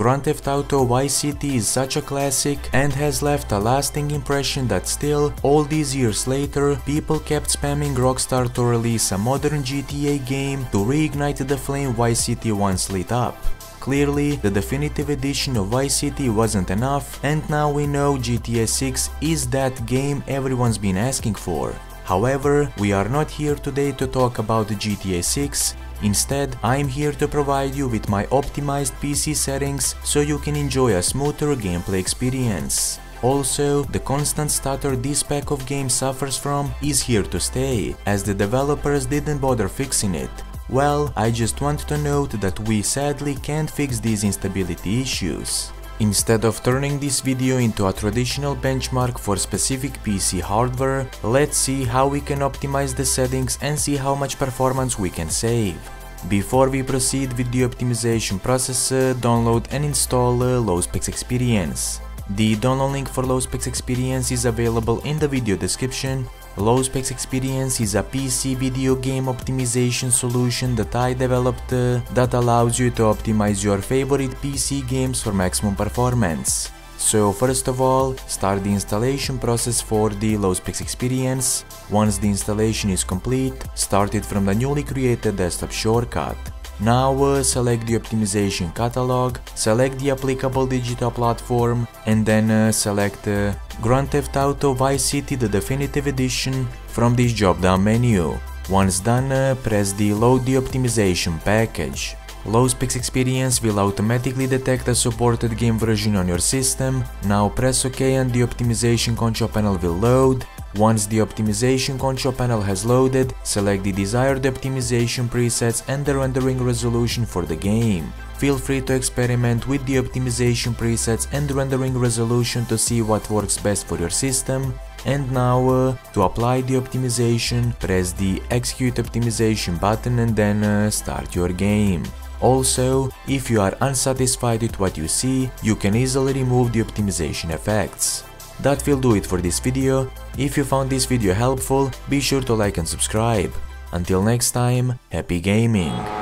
Grand Theft Auto Vice City is such a classic and has left a lasting impression that still, all these years later, people kept spamming Rockstar to release a modern GTA game to reignite the flame Vice City once lit up. Clearly, the definitive edition of Vice City wasn't enough and now we know GTA 6 is that game everyone's been asking for. However, we are not here today to talk about the GTA 6, instead I'm here to provide you with my optimized PC settings so you can enjoy a smoother gameplay experience. Also, the constant stutter this pack of games suffers from is here to stay, as the developers didn't bother fixing it. Well, I just want to note that we sadly can't fix these instability issues. Instead of turning this video into a traditional benchmark for specific PC hardware, let's see how we can optimize the settings and see how much performance we can save. Before we proceed with the optimization process, uh, download and install uh, LowSpecs Experience. The download link for LowSpecs Experience is available in the video description LowSpecs Experience is a PC video game optimization solution that I developed uh, that allows you to optimize your favorite PC games for maximum performance. So first of all, start the installation process for the LowSpecs Experience. Once the installation is complete, start it from the newly created desktop shortcut. Now uh, select the optimization catalog, select the applicable digital platform and then uh, select uh, Grand Theft Auto Vice City the definitive edition from this drop down menu. Once done, uh, press the load the optimization package. LowSpecs Experience will automatically detect a supported game version on your system. Now press OK and the optimization control panel will load. Once the optimization control panel has loaded, select the desired optimization presets and the rendering resolution for the game. Feel free to experiment with the optimization presets and rendering resolution to see what works best for your system. And now, uh, to apply the optimization, press the execute optimization button and then uh, start your game. Also, if you are unsatisfied with what you see, you can easily remove the optimization effects. That will do it for this video. If you found this video helpful, be sure to like and subscribe. Until next time, happy gaming!